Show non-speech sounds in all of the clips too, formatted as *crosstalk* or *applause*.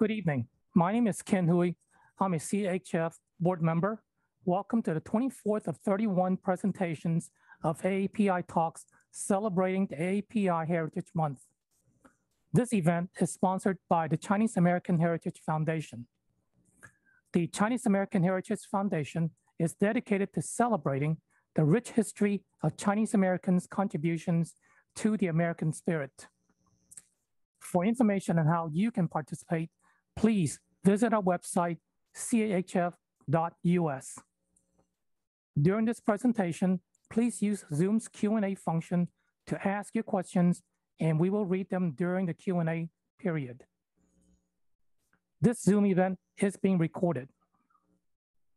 Good evening. My name is Ken Hui. I'm a CHF board member. Welcome to the 24th of 31 presentations of AAPI Talks celebrating the AAPI Heritage Month. This event is sponsored by the Chinese American Heritage Foundation. The Chinese American Heritage Foundation is dedicated to celebrating the rich history of Chinese Americans' contributions to the American spirit. For information on how you can participate, please visit our website, cahf.us. During this presentation, please use Zoom's Q&A function to ask your questions, and we will read them during the Q&A period. This Zoom event is being recorded.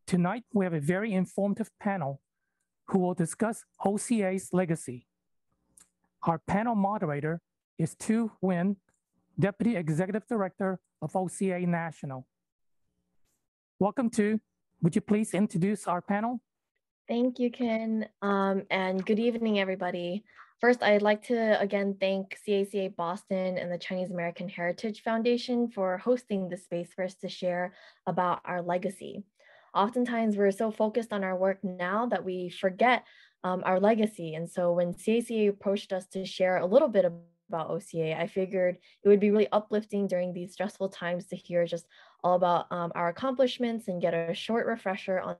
Tonight, we have a very informative panel who will discuss OCA's legacy. Our panel moderator is Thu Nguyen, Deputy Executive Director of OCA National. Welcome Thu, would you please introduce our panel? Thank you, Ken, um, and good evening, everybody. First, I'd like to again thank CACA Boston and the Chinese American Heritage Foundation for hosting this space for us to share about our legacy. Oftentimes, we're so focused on our work now that we forget um, our legacy. And so when CACA approached us to share a little bit about OCA, I figured it would be really uplifting during these stressful times to hear just all about um, our accomplishments and get a short refresher on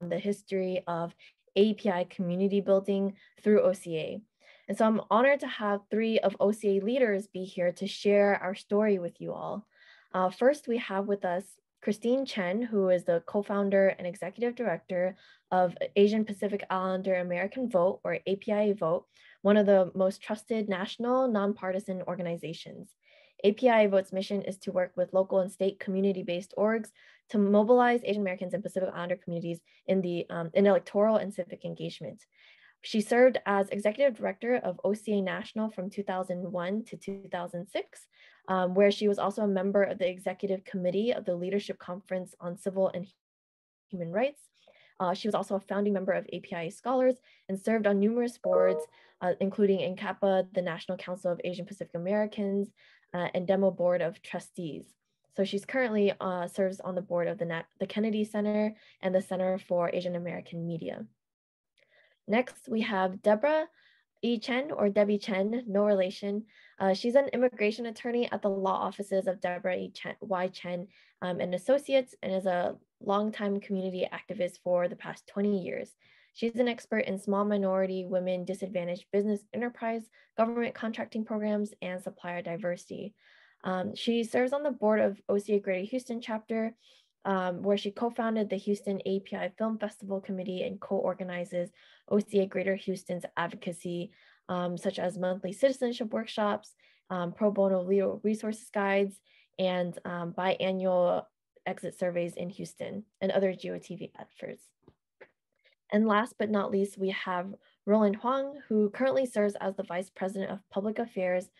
the history of API community building through OCA. And so I'm honored to have three of OCA leaders be here to share our story with you all. Uh, first, we have with us Christine Chen, who is the co-founder and executive director of Asian Pacific Islander American Vote, or APIA Vote, one of the most trusted national nonpartisan organizations. APIA Vote's mission is to work with local and state community-based orgs to mobilize Asian Americans and Pacific Islander communities in the um, in electoral and civic engagement. She served as executive director of OCA National from 2001 to 2006, um, where she was also a member of the executive committee of the Leadership Conference on Civil and Human Rights. Uh, she was also a founding member of API Scholars and served on numerous boards, uh, including NCAPA, the National Council of Asian Pacific Americans, uh, and Demo Board of Trustees. So she's currently uh, serves on the board of the, Nat the Kennedy Center and the Center for Asian American Media. Next, we have Deborah E. Chen or Debbie Chen, no relation. Uh, she's an immigration attorney at the law offices of Deborah E. Chen, Y. Chen um, and Associates and is a longtime community activist for the past 20 years. She's an expert in small minority, women, disadvantaged business enterprise, government contracting programs, and supplier diversity. Um, she serves on the board of OCA Greater Houston chapter, um, where she co-founded the Houston API Film Festival Committee and co-organizes OCA Greater Houston's advocacy, um, such as monthly citizenship workshops, um, pro bono legal resources guides, and um, biannual exit surveys in Houston and other GOTV efforts. And last but not least, we have Roland Hwang, who currently serves as the Vice President of Public Affairs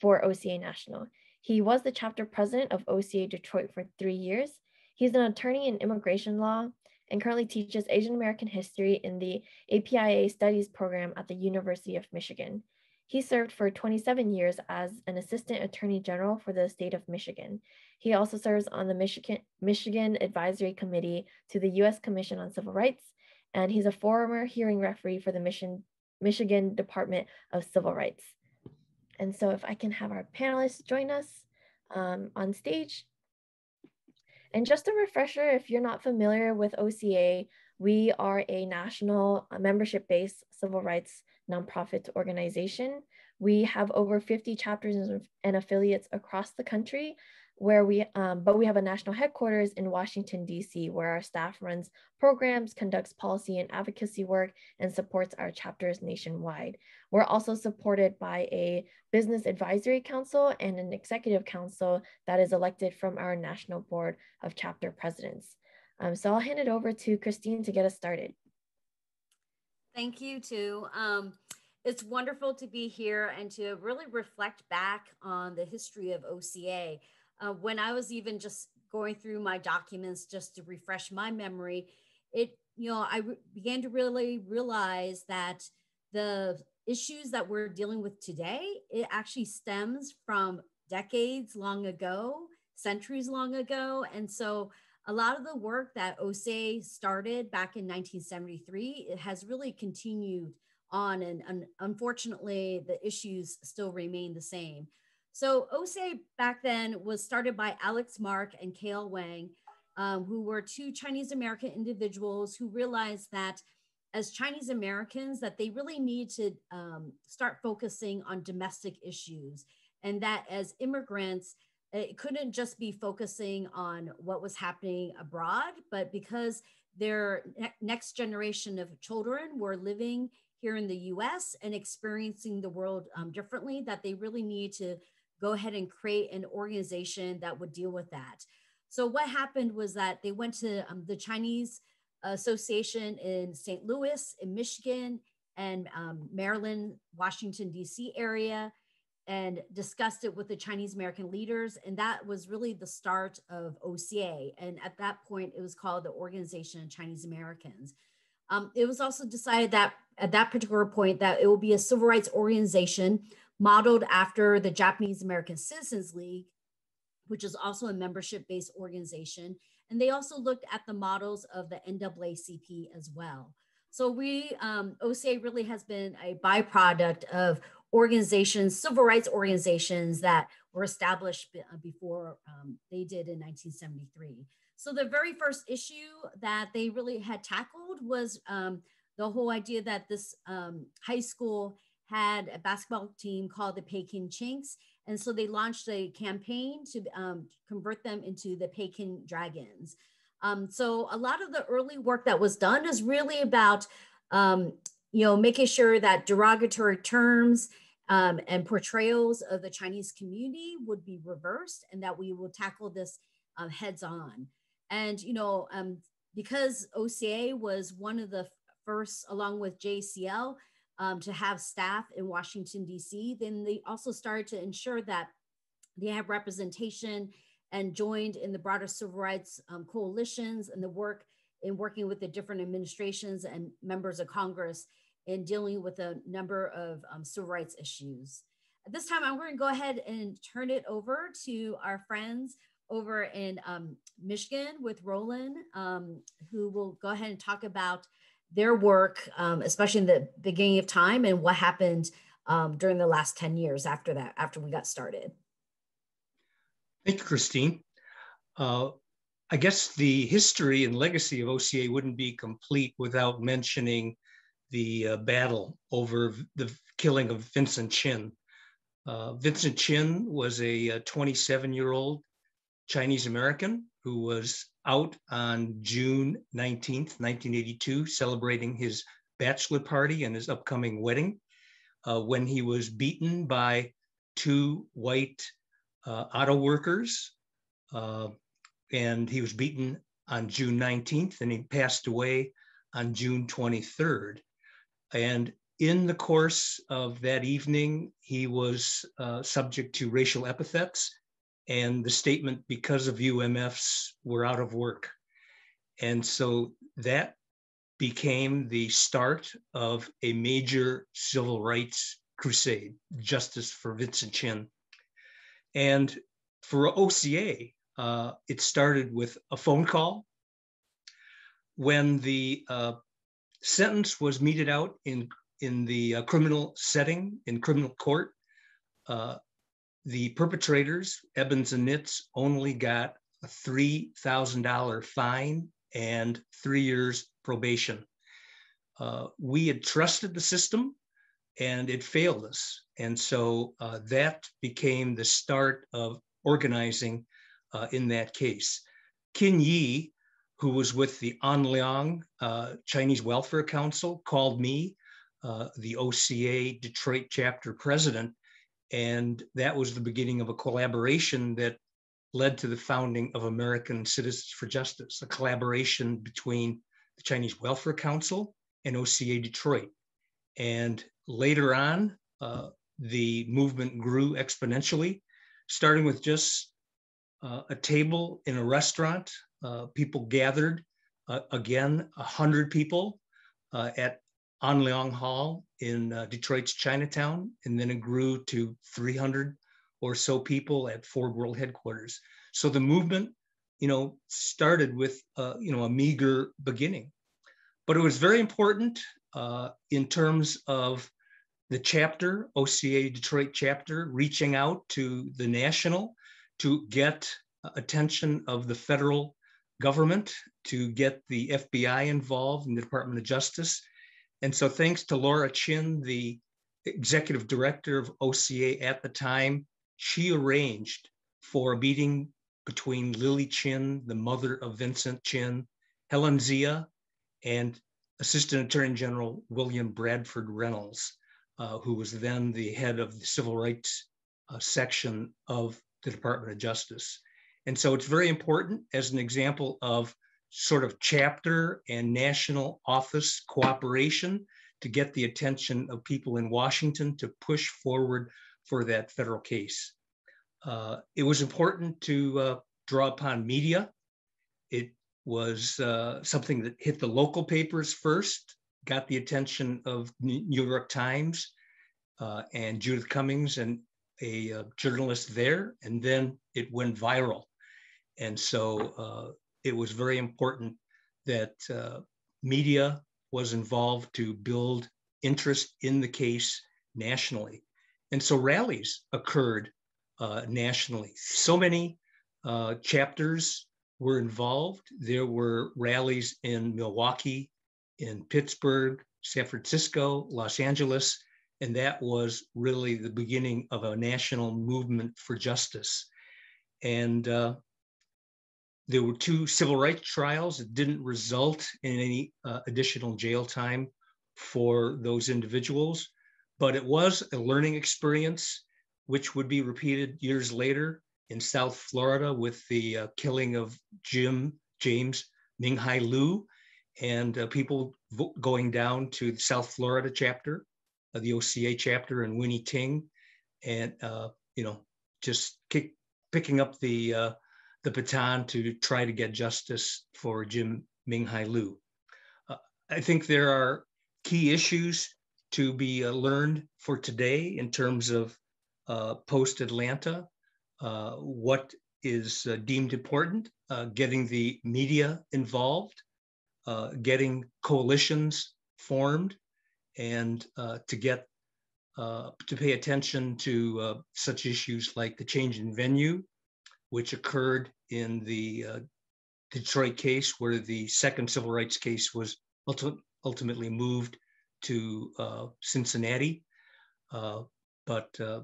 for OCA National. He was the chapter president of OCA Detroit for three years. He's an attorney in immigration law and currently teaches Asian American history in the APIA Studies program at the University of Michigan. He served for 27 years as an assistant attorney general for the state of Michigan. He also serves on the Michigan, Michigan Advisory Committee to the U.S. Commission on Civil Rights, and he's a former hearing referee for the Mission, Michigan Department of Civil Rights. And so if I can have our panelists join us um, on stage. And just a refresher, if you're not familiar with OCA, we are a national membership-based civil rights nonprofit organization. We have over 50 chapters and affiliates across the country where we, um, but we have a national headquarters in Washington, DC, where our staff runs programs, conducts policy and advocacy work, and supports our chapters nationwide. We're also supported by a business advisory council and an executive council that is elected from our national board of chapter presidents. Um, so I'll hand it over to Christine to get us started. Thank you, Thu. Um, it's wonderful to be here and to really reflect back on the history of OCA. Uh, when I was even just going through my documents just to refresh my memory, it, you know, I re- began to really realize that the issues that we're dealing with today, it actually stems from decades long ago centuries long ago. And so a lot of the work that OCA started back in 1973 it has really continued on and, and unfortunately the issues still remain the same. So OCA back then was started by Alex Mark and K.L. Wang, um, who were two Chinese American individuals who realized that as Chinese Americans that they really need to um, start focusing on domestic issues and that as immigrants it couldn't just be focusing on what was happening abroad but because their ne- next generation of children were living here in the US and experiencing the world um, differently that they really need to go ahead and create an organization that would deal with that. So what happened was that they went to um, the Chinese Association in St. Louis, in Michigan, and um, Maryland, Washington, D.C. area, and discussed it with the Chinese American leaders. And that was really the start of OCA. And at that point, it was called the Organization of Chinese Americans. Um, it was also decided that at that particular point that it will be a civil rights organization modeled after the Japanese American Citizens League, which is also a membership based organization. And they also looked at the models of the NAACP as well. So we, um, OCA really has been a byproduct of organizations, civil rights organizations that were established uh, before um, they did in 1973. So the very first issue that they really had tackled was um, the whole idea that this um, high school had a basketball team called the Pekin Chinks. And so they launched a campaign to um, convert them into the Pekin Dragons. Um, so a lot of the early work that was done is really about, um, you know, making sure that derogatory terms um, and portrayals of the Chinese community would be reversed and that we will tackle this uh, heads on. And, you know, um, because OCA was one of the first, along with JACL, um, to have staff in Washington, D.C., then they also started to ensure that they have representation and joined in the broader civil rights um, coalitions and the work in working with the different administrations and members of Congress in dealing with a number of um, civil rights issues. At this time, I'm going to go ahead and turn it over to our friends over in um, Michigan with Roland, um, who will go ahead and talk about their work, um, especially in the beginning of time and what happened um, during the last 10 years after that, after we got started. Thank you, Christine. Uh, I guess the history and legacy of OCA wouldn't be complete without mentioning the uh, battle over the killing of Vincent Chin. Uh, Vincent Chin was a 27 year old Chinese American who was out on June 19th, 1982, celebrating his bachelor party and his upcoming wedding, uh, when he was beaten by two white uh, auto workers. And he was beaten on June 19th, and he passed away on June 23rd. And in the course of that evening, he was uh, subject to racial epithets and the statement because of UMFs we're out of work. And so that became the start of a major civil rights crusade, justice for Vincent Chin. And for OCA, uh, it started with a phone call. When the uh, sentence was meted out in, in the uh, criminal setting, in criminal court, uh, the perpetrators, Ebens and Nitz, only got a $3,000 fine and three years probation. Uh, we had trusted the system and it failed us. And so uh, that became the start of organizing uh, in that case. Kin Yee, who was with the On Leong uh, Chinese Welfare Council, called me, uh, the OCA Detroit chapter president, and that was the beginning of a collaboration that led to the founding of American Citizens for Justice, a collaboration between the Chinese Welfare Council and OCA Detroit. And later on, uh, the movement grew exponentially, starting with just uh, a table in a restaurant. Uh, people gathered, uh, again, 100 people uh, at On Leong Hall in uh, Detroit's Chinatown, and then it grew to 300 or so people at Ford World headquarters. So the movement, you know, started with, uh, you know, a meager beginning. But it was very important uh, in terms of the chapter, OCA Detroit chapter, reaching out to the national to get attention of the federal government, to get the FBI involved in the Department of Justice. And so, thanks to Laura Chin, the executive director of OCA at the time, she arranged for a meeting between Lily Chin, the mother of Vincent Chin, Helen Zia, and Assistant Attorney General William Bradford Reynolds, uh, who was then the head of the civil rights uh, section of the Department of Justice. And so it's very important as an example of sort of chapter and national office cooperation to get the attention of people in Washington to push forward for that federal case. Uh, it was important to uh, draw upon media. It was uh, something that hit the local papers first, got the attention of New York Times uh, and Judith Cummings and a uh, journalist there, and then it went viral. And so uh, it was very important that uh, media was involved to build interest in the case nationally. And so rallies occurred uh, nationally. So many chapters were involved. There were rallies in Milwaukee, in Pittsburgh, San Francisco, Los Angeles, and that was really the beginning of a national movement for justice. And uh, there were two civil rights trials that didn't result in any uh, additional jail time for those individuals, but it was a learning experience which would be repeated years later in South Florida with the uh, killing of Jim James Ming Hai Lu and uh, people vo- going down to the South Florida chapter, the OCA chapter, and Winnie Ting, and uh, you know just kick, picking up the uh, the baton to try to get justice for Jim Ming Hai Lu. Uh, I think there are key issues to be learned for today in terms of post Atlanta uh, what is uh, deemed important, uh, getting the media involved, getting coalitions formed, and to get to pay attention to such issues like the change in venue, which occurred in the Detroit case, where the second civil rights case was ulti- ultimately moved to uh, Cincinnati. Uh, but uh,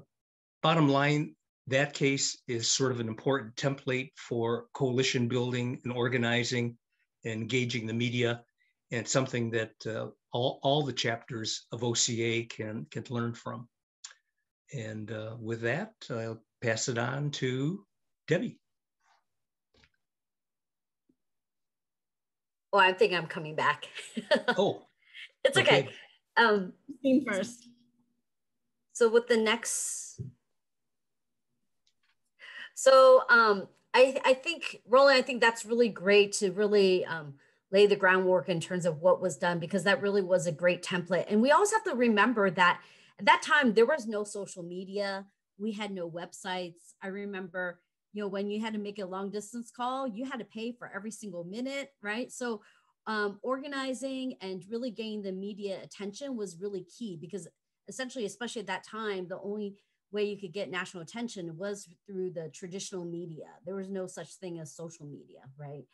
bottom line, that case is sort of an important template for coalition building and organizing and engaging the media and something that uh, all, all the chapters of OCA can, can learn from. And uh, with that, I'll pass it on to Debbie. Oh, I think I'm coming back. *laughs* oh, it's okay. okay. Um, first. So with the next so um, I, I think, Roland, I think that's really great to really um, lay the groundwork in terms of what was done because that really was a great template. And we always have to remember that at that time there was no social media, we had no websites. I remember, you know, when you had to make a long distance call, you had to pay for every single minute, right? So um, organizing and really getting the media attention was really key because essentially, especially at that time, the only way you could get national attention was through the traditional media. There was no such thing as social media, right?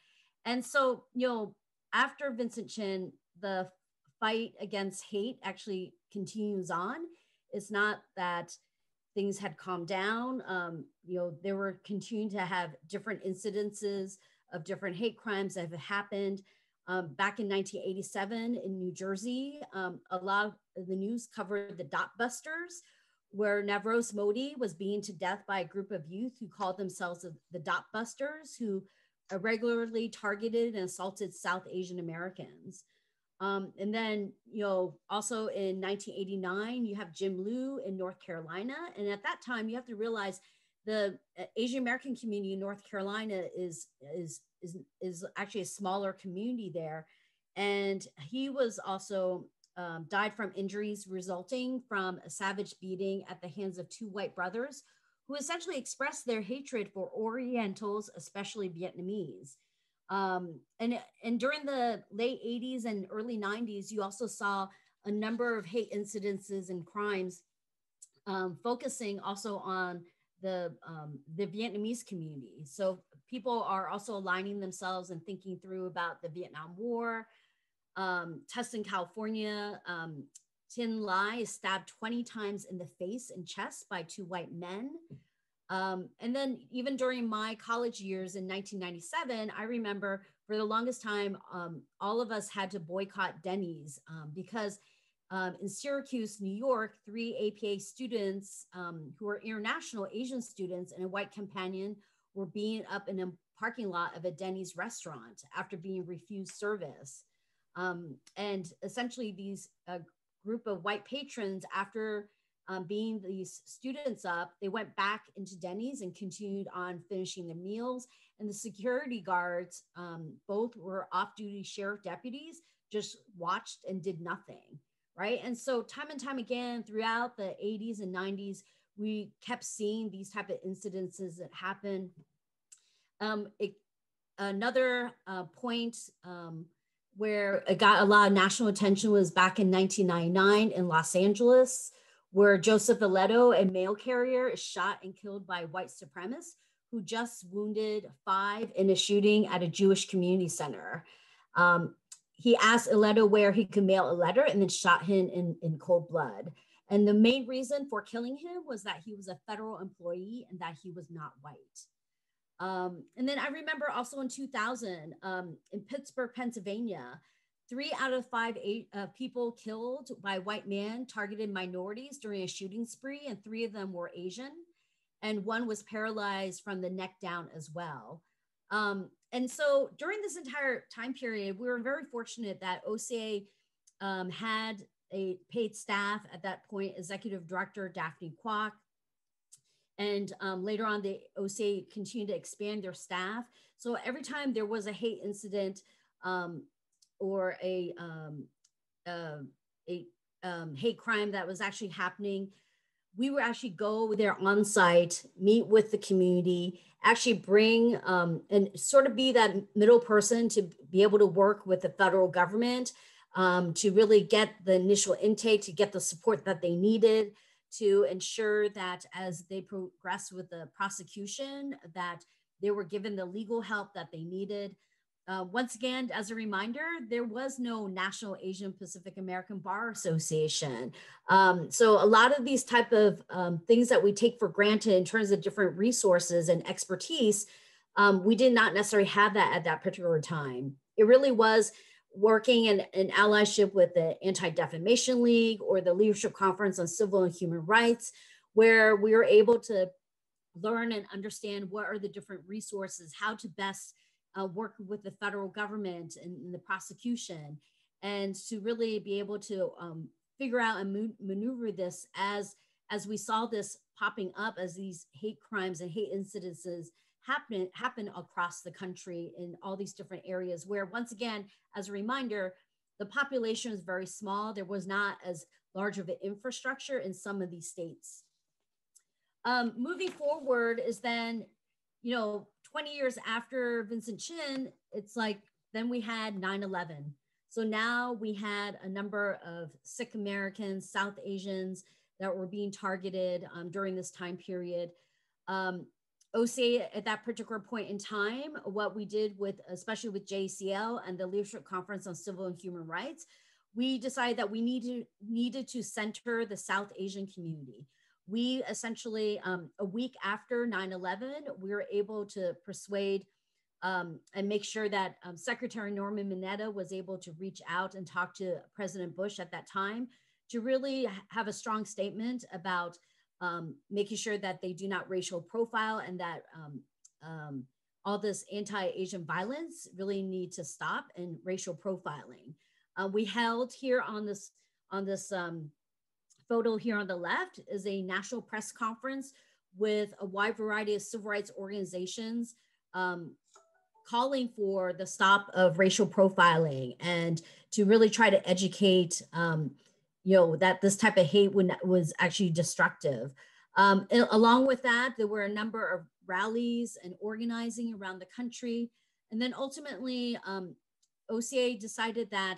And so, you know, after Vincent Chin, the fight against hate actually continues on. It's not that things had calmed down. Um, you know, there were continuing to have different incidences of different hate crimes that have happened. Um, back in 1987 in New Jersey, um, a lot of the news covered the dot busters, where Navroze Mody was beaten to death by a group of youth who called themselves the Dot Busters, who regularly targeted and assaulted South Asian Americans. Um, and then, you know, also in 1989, you have Jim Loo in North Carolina. And at that time, you have to realize the uh, Asian American community in North Carolina is, is, is, is actually a smaller community there. And he was also um, died from injuries resulting from a savage beating at the hands of two white brothers who essentially expressed their hatred for Orientals, especially Vietnamese. Um, and, and during the late 80s and early 90s, you also saw a number of hate incidences and crimes um, focusing also on the, um, the Vietnamese community. So people are also aligning themselves and thinking through about the Vietnam War. Um, California, um, Tin Lai is stabbed 20 times in the face and chest by two white men. Um, and then even during my college years in 1997, I remember for the longest time, um, all of us had to boycott Denny's um, because um, in Syracuse, New York, three APA students um, who were international Asian students and a white companion were being up in a parking lot of a Denny's restaurant after being refused service. Um, and essentially, these uh, group of white patrons, after um, being these students up, they went back into Denny's and continued on finishing their meals. And the security guards, um, both were off duty sheriff deputies, just watched and did nothing. Right. And so, time and time again, throughout the 80s and 90s, we kept seeing these type of incidences that happen. Um, it, another uh, point um, where it got a lot of national attention was back in 1999 in Los Angeles, where Joseph Ileto, a mail carrier, is shot and killed by white supremacists who just wounded five in a shooting at a Jewish community center. Um, he asked Ileto where he could mail a letter and then shot him in, in cold blood. And the main reason for killing him was that he was a federal employee and that he was not white. Um, and then I remember also in 2000 um, in Pittsburgh, Pennsylvania, three out of five eight, uh, people killed by white men targeted minorities during a shooting spree, and three of them were Asian, and one was paralyzed from the neck down as well. Um, and so during this entire time period, we were very fortunate that OCA um, had a paid staff at that point, Executive Director Daphne Kwok, and um, later on, the OCA continued to expand their staff. So every time there was a hate incident um, or a, um, uh, a um, hate crime that was actually happening, we would actually go there on site, meet with the community, actually bring um, and sort of be that middle person to be able to work with the federal government um, to really get the initial intake, to get the support that they needed to ensure that as they progressed with the prosecution, that they were given the legal help that they needed. Uh, once again, as a reminder, there was no National Asian Pacific American Bar Association. Um, so a lot of these type of um, things that we take for granted in terms of different resources and expertise, um, we did not necessarily have that at that particular time. It really was working in, an allyship with the Anti-Defamation League or the Leadership Conference on Civil and Human Rights, where we were able to learn and understand what are the different resources, how to best uh, work with the federal government and, the prosecution, and to really be able to um, figure out and maneuver this as as we saw this popping up as these hate crimes and hate incidences happen happen across the country in all these different areas where once again as a reminder the population is very small. There was not as large of an infrastructure in some of these states. Um, moving forward is then you know 20 years after vincent chin it's like then we had 9-11 so now we had a number of Sikh americans south asians that were being targeted um, during this time period. Um, OCA at that particular point in time, what we did with, especially with JACL and the Leadership Conference on Civil and Human Rights, we decided that we needed, needed to center the South Asian community. We essentially, um, a week after 9 11, we were able to persuade um, and make sure that um, Secretary Norman Mineta was able to reach out and talk to President Bush at that time to really have a strong statement about um, making sure that they do not racial profile and that um, um, all this anti-Asian violence really need to stop and racial profiling. Uh, we held here on this on this um, photo here on the left is a national press conference with a wide variety of civil rights organizations um, calling for the stop of racial profiling and to really try to educate um, you know, that this type of hate would, was actually destructive. Um, along with that, there were a number of rallies and organizing around the country. And then ultimately, um, OCA decided that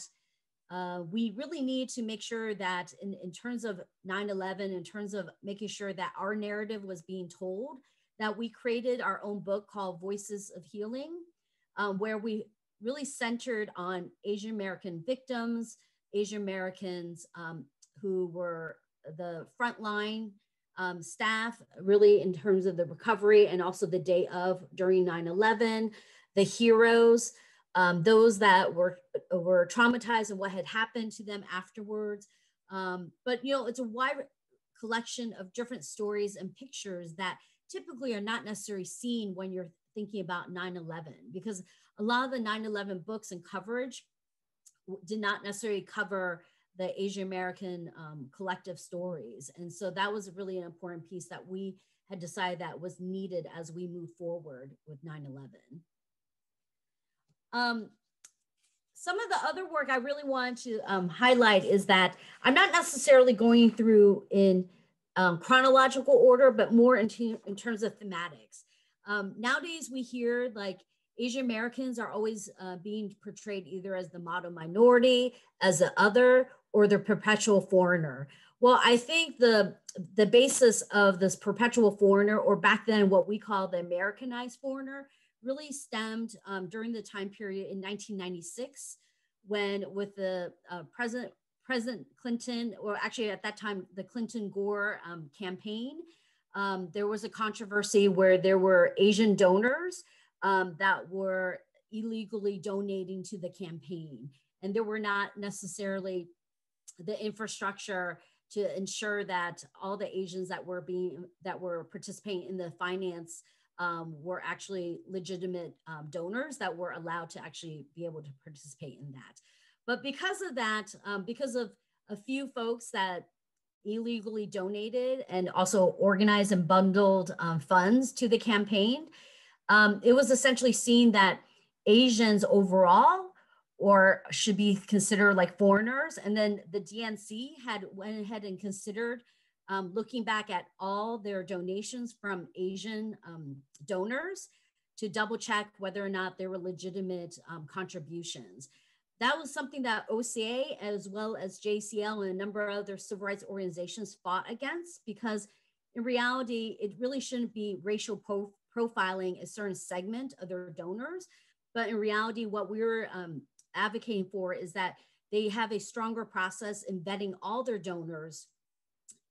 uh, we really need to make sure that in, in terms of 9-11, in terms of making sure that our narrative was being told, that we created our own book called Voices of Healing, um, where we really centered on Asian American victims, Asian Americans um, who were the frontline um, staff, really in terms of the recovery and also the day of during 9-11, the heroes, um, those that were, were traumatized and what had happened to them afterwards. Um, but, you know, it's a wide collection of different stories and pictures that typically are not necessarily seen when you're thinking about 9-11 because a lot of the 9-11 books and coverage did not necessarily cover the Asian American um, collective stories. And so that was really an important piece that we had decided that was needed as we move forward with 9-11. Um, some of the other work I really want to um, highlight is that I'm not necessarily going through in um, chronological order, but more in, in terms of thematics. Um, nowadays, we hear like Asian Americans are always uh, being portrayed either as the model minority, as the other, or the perpetual foreigner. Well, I think the the basis of this perpetual foreigner, or back then what we call the Americanized foreigner, really stemmed um, during the time period in 1996, when with the uh, President President Clinton, or actually at that time the Clinton Gore um, campaign, um, there was a controversy where there were Asian donors um, that were illegally donating to the campaign. And there were not necessarily the infrastructure to ensure that all the Asians that were being that were participating in the finance um, were actually legitimate um, donors that were allowed to actually be able to participate in that. But because of that, um, because of a few folks that illegally donated and also organized and bundled um, funds to the campaign, um, it was essentially seen that Asians overall or should be considered like foreigners. And then the DNC had went ahead and considered um, looking back at all their donations from Asian um, donors to double check whether or not they were legitimate um, contributions. That was something that OCA as well as JACL and a number of other civil rights organizations fought against because in reality, it really shouldn't be racial profiling a certain segment of their donors. But in reality, what we're um, advocating for is that they have a stronger process in vetting all their donors,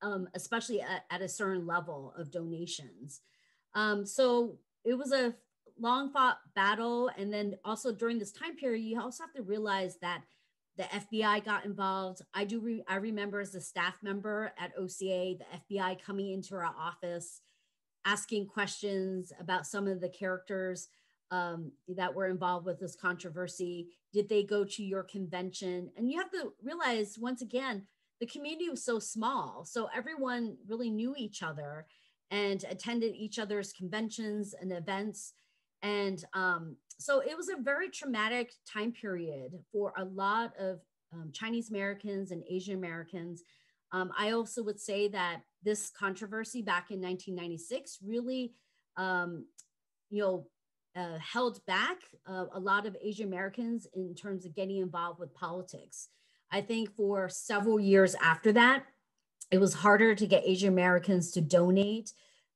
um, especially at, at, a certain level of donations. Um, so it was a long fought battle. And then also during this time period, you also have to realize that the FBI got involved. I do, re I remember as a staff member at OCA, the FBI coming into our office, asking questions about some of the characters um, that were involved with this controversy? Did they go to your convention? And you have to realize, once again, the community was so small. So everyone really knew each other and attended each other's conventions and events. And um, so it was a very traumatic time period for a lot of um, Chinese Americans and Asian Americans. Um, I also would say that this controversy back in 1996 really, um, you know, uh, held back uh, a lot of Asian Americans in terms of getting involved with politics. I think for several years after that, it was harder to get Asian Americans to donate,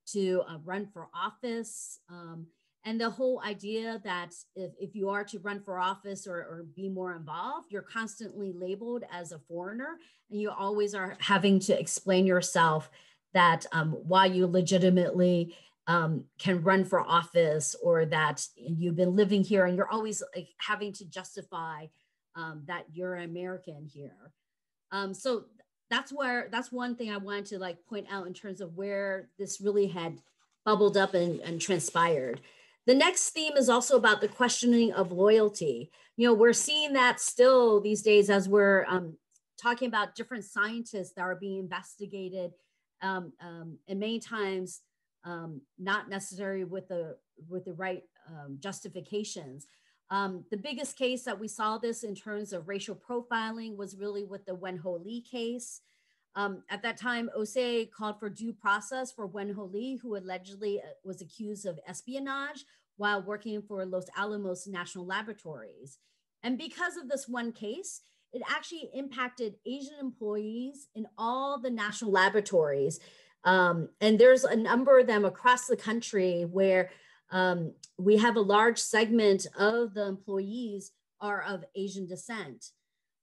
to uh, run for office. Um, and the whole idea that if, if you are to run for office or, or be more involved, you're constantly labeled as a foreigner and you always are having to explain yourself that um, why you legitimately um, can run for office or that you've been living here and you're always like, having to justify um, that you're an American here. Um, so that's where that's one thing I wanted to like point out in terms of where this really had bubbled up and, and transpired. The next theme is also about the questioning of loyalty. You know, we're seeing that still these days as we're um, talking about different scientists that are being investigated, um, um, and many times um, not necessary with the with the right um, justifications. Um, the biggest case that we saw this in terms of racial profiling was really with the Wen Ho Lee case. Um, at that time, Ose called for due process for Wen Ho Lee, who allegedly uh, was accused of espionage while working for Los Alamos National Laboratories. And because of this one case, it actually impacted Asian employees in all the national laboratories. Um, and there's a number of them across the country where um, we have a large segment of the employees are of Asian descent.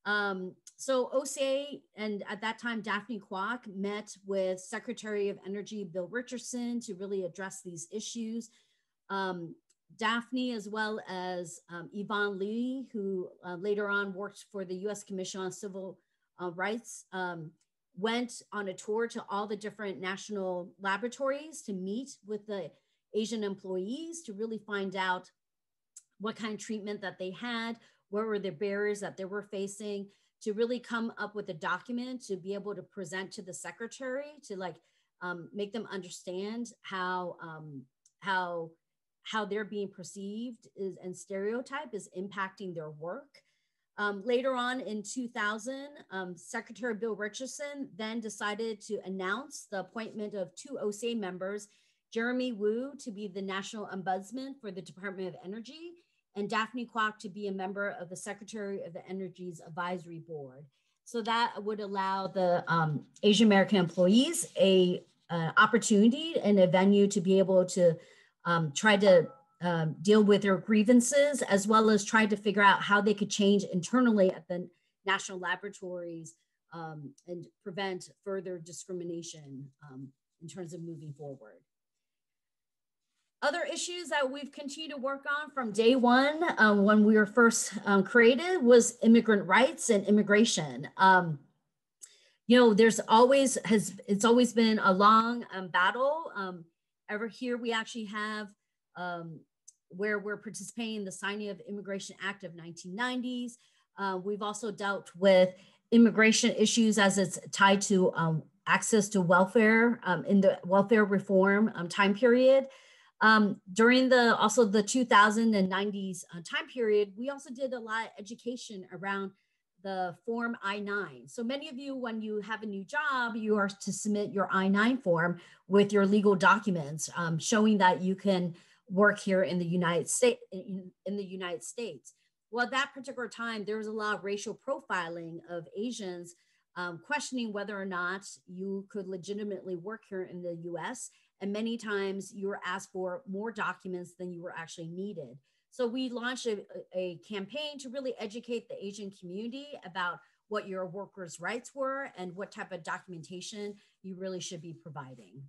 Um, so OCA and at that time Daphne Kwok met with Secretary of Energy Bill Richardson to really address these issues. Um, Daphne, as well as um, Yvonne Lee, who uh, later on worked for the US Commission on Civil uh, Rights, um, went on a tour to all the different national laboratories to meet with the Asian employees to really find out what kind of treatment that they had, what were the barriers that they were facing, to really come up with a document to be able to present to the secretary to like um, make them understand how um, how how they're being perceived is and stereotype is impacting their work. Um, later on in 2000, um, Secretary Bill Richardson then decided to announce the appointment of two OCA members, Jeremy Wu to be the National Ombudsman for the Department of Energy, and Daphne Kwok to be a member of the Secretary of the Energy's Advisory Board. So that would allow the um, Asian American employees a uh, opportunity and a venue to be able to um, try to um, deal with their grievances, as well as try to figure out how they could change internally at the national laboratories um, and prevent further discrimination um, in terms of moving forward. Other issues that we've continued to work on from day one um, when we were first um, created was immigrant rights and immigration. Um, you know, there's always has it's always been a long um, battle. Um, ever here, we actually have um, where we're participating in the signing of Immigration Act of 1990s. Uh, we've also dealt with immigration issues as it's tied to access to welfare in the welfare reform time period. Um, during the also the 2090s uh, time period, we also did a lot of education around the form I-9. So many of you, when you have a new job, you are to submit your I-9 form with your legal documents um, showing that you can work here in the United States. In, in the United States. Well, at that particular time, there was a lot of racial profiling of Asians, um, questioning whether or not you could legitimately work here in the U.S. And many times you were asked for more documents than you were actually needed. So we launched a, a campaign to really educate the Asian community about what your workers' rights were and what type of documentation you really should be providing.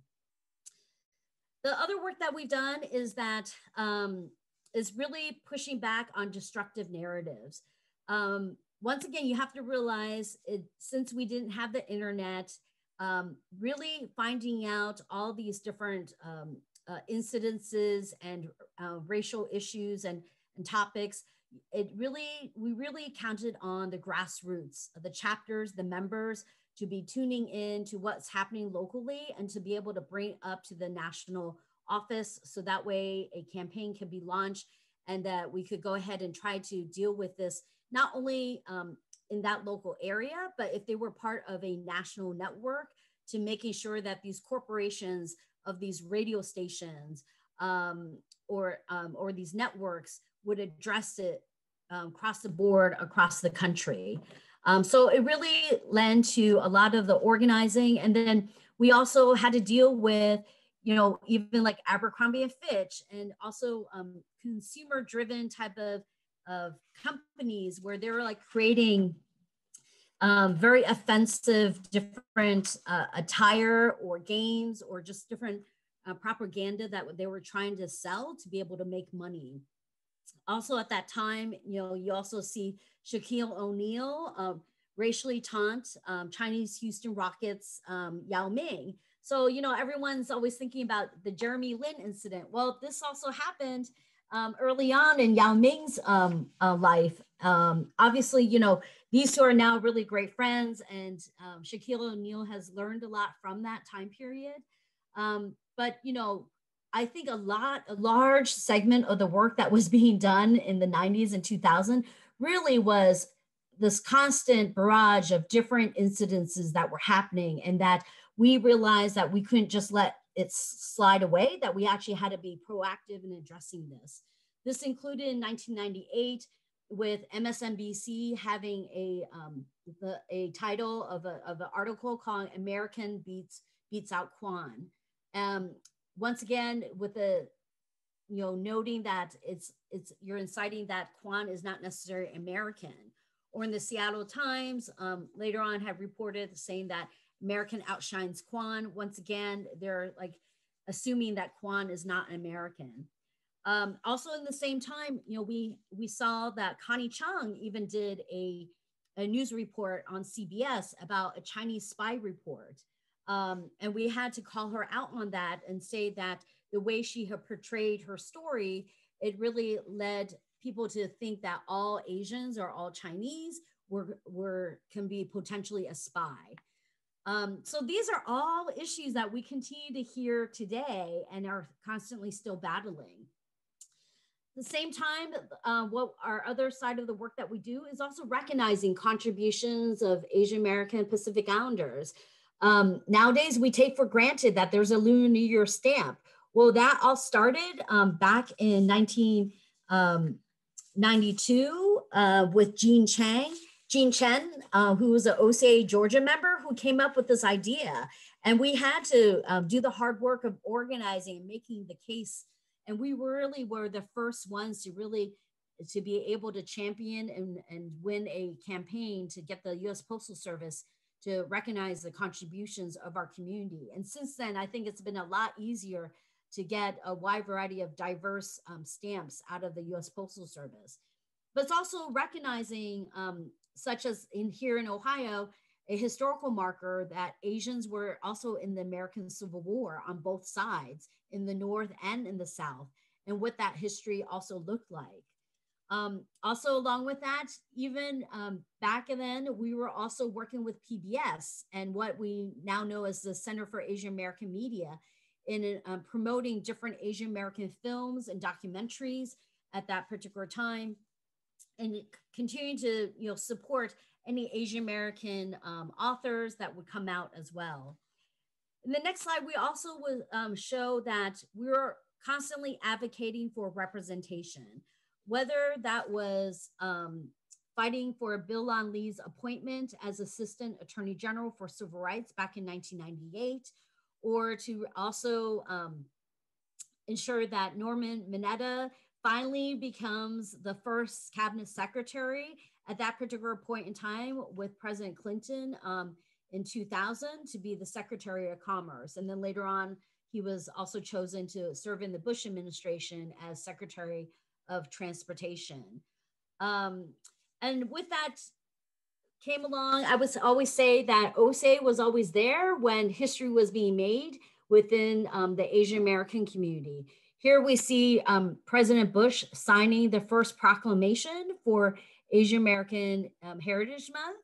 The other work that we've done is that um, is really pushing back on destructive narratives. Um, once again, you have to realize it, since we didn't have the internet um, really finding out all these different um, uh, incidences and uh, racial issues and, and topics. It really we really counted on the grassroots the chapters the members to be tuning in to what's happening locally and to be able to bring up to the national office so that way a campaign can be launched and that we could go ahead and try to deal with this not only um, in that local area, but if they were part of a national network to making sure that these corporations of these radio stations um, or, um, or these networks would address it um, across the board, across the country. Um, so it really led to a lot of the organizing. And then we also had to deal with, you know, even like Abercrombie and Fitch and also um, consumer driven type of, of companies where they were like creating um, very offensive, different uh, attire or games or just different uh, propaganda that they were trying to sell to be able to make money. Also, at that time, you know, you also see Shaquille O'Neal uh, racially taunt um, Chinese Houston Rockets um, Yao Ming. So, you know, everyone's always thinking about the Jeremy Lin incident. Well, this also happened um, early on in Yao Ming's um, uh, life. Um, obviously, you know, these two are now really great friends, and um, Shaquille O'Neal has learned a lot from that time period. Um, but you know, I think a lot, a large segment of the work that was *laughs* being done in the 90s and 2000 really was this constant barrage of different incidences that were happening and that we realized that we couldn't just let it slide away, that we actually had to be proactive in addressing this. This included in 1998 with MSNBC having a um, the, a title of, a, of an article called American Beats Beats Out Kwan. Um, once again, with the you know noting that it's it's you're inciting that Kwan is not necessarily American. Or in the Seattle Times, um, later on have reported saying that American outshines Kwan. Once again, they're like assuming that Kwan is not an American. Um, also, in the same time, you know, we we saw that Connie Chung even did a a news report on CBS about a Chinese spy report, um, and we had to call her out on that and say that the way she had portrayed her story, it really led people to think that all Asians or all Chinese were were can be potentially a spy. Um, so these are all issues that we continue to hear today and are constantly still battling At the same time, uh, what our other side of the work that we do is also recognizing contributions of Asian American Pacific Islanders. Um, nowadays, we take for granted that there's a Lunar New Year stamp. Well, that all started um, back in 1992 um, uh, with Jean Chang, Jean Chen, uh, who was an OCA Georgia member who came up with this idea. And we had to um, do the hard work of organizing and making the case and we really were the first ones to really to be able to champion and, and win a campaign to get the US Postal Service to recognize the contributions of our community. And since then, I think it's been a lot easier to get a wide variety of diverse um, stamps out of the US Postal Service. But it's also recognizing, um, such as in here in Ohio, a historical marker that Asians were also in the American Civil War on both sides, in the North and in the South, and what that history also looked like. Um, also, along with that, even um, back then, we were also working with PBS and what we now know as the Center for Asian American Media in uh, promoting different Asian American films and documentaries at that particular time and continuing to you know support any Asian American um, authors that would come out as well. In the next slide, we also would um, show that we're constantly advocating for representation, whether that was um, fighting for Bill Lann Lee's appointment as Assistant Attorney General for Civil Rights back in 1998, or to also um, ensure that Norman Mineta finally becomes the first cabinet secretary at that particular point in time with President Clinton um, in 2000 to be the Secretary of Commerce. And then later on, he was also chosen to serve in the Bush administration as Secretary of Transportation. Um, and with that came along, I would always say that OCA was always there when history was being made within um, the Asian American community. Here we see um, President Bush signing the first proclamation for Asian American um, Heritage Month.